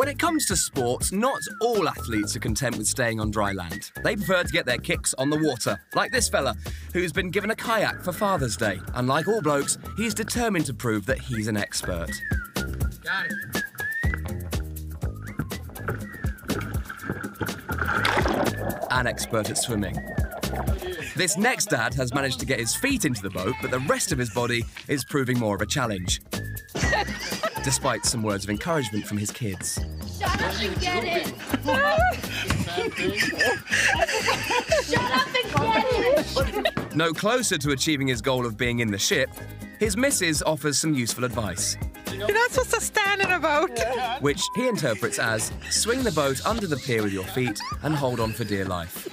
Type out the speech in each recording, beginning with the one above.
When it comes to sports, not all athletes are content with staying on dry land. They prefer to get their kicks on the water, like this fella, who's been given a kayak for Father's Day. And like all blokes, he's determined to prove that he's an expert. Got it. An expert at swimming. This next dad has managed to get his feet into the boat, but the rest of his body is proving more of a challenge. Despite some words of encouragement from his kids. Shut up and get it! Shut up and get it! No closer to achieving his goal of being in the ship, his missus offers some useful advice, You're not supposed to stand in a boat. which he interprets as swing the boat under the pier with your feet and hold on for dear life.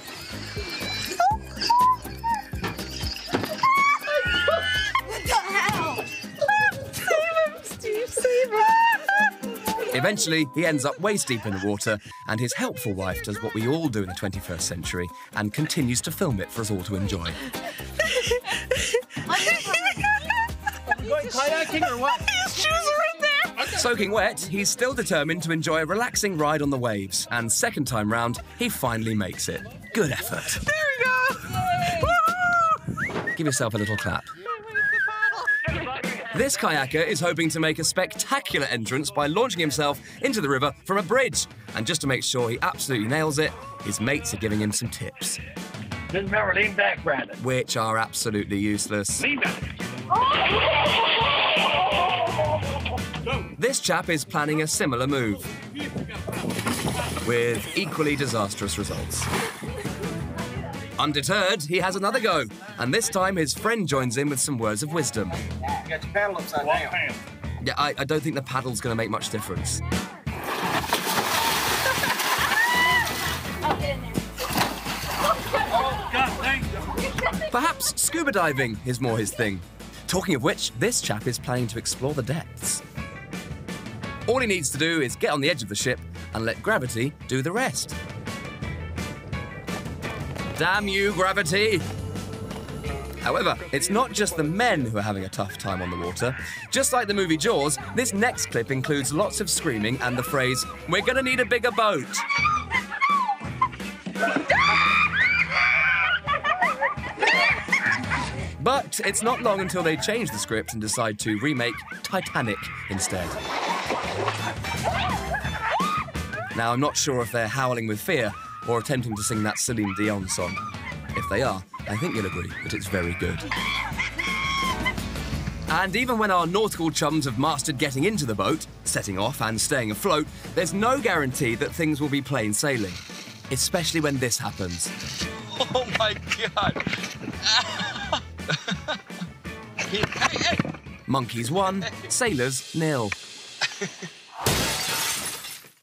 Eventually, he ends up waist deep in the water, and his helpful wife does what we all do in the 21st century and continues to film it for us all to enjoy. Going kayaking or what? His shoes are in there. Soaking wet, he's still determined to enjoy a relaxing ride on the waves, and second time round, he finally makes it. Good effort. There we go. Give yourself a little clap. This kayaker is hoping to make a spectacular entrance by launching himself into the river from a bridge. And just to make sure he absolutely nails it, his mates are giving him some tips, Just remember, lean back, Brandon. which are absolutely useless. Lean back. This chap is planning a similar move with equally disastrous results. Undeterred, he has another go, and this time his friend joins in with some words of wisdom. You got your paddle upside down. Yeah, I, I don't think the paddle's going to make much difference. I'll get in there. God, thank you. Perhaps scuba diving is more his thing. Talking of which, this chap is planning to explore the depths. All he needs to do is get on the edge of the ship and let gravity do the rest. Damn you, gravity! However, it's not just the men who are having a tough time on the water. Just like the movie Jaws, this next clip includes lots of screaming and the phrase, We're gonna need a bigger boat. But it's not long until they change the script and decide to remake Titanic instead. Now, I'm not sure if they're howling with fear or attempting to sing that Celine Dion song. If they are, I think you'll agree that it's very good. And even when our nautical chums have mastered getting into the boat, setting off and staying afloat, there's no guarantee that things will be plain sailing. Especially when this happens. Oh my god. hey, hey. Monkeys one, sailors nil.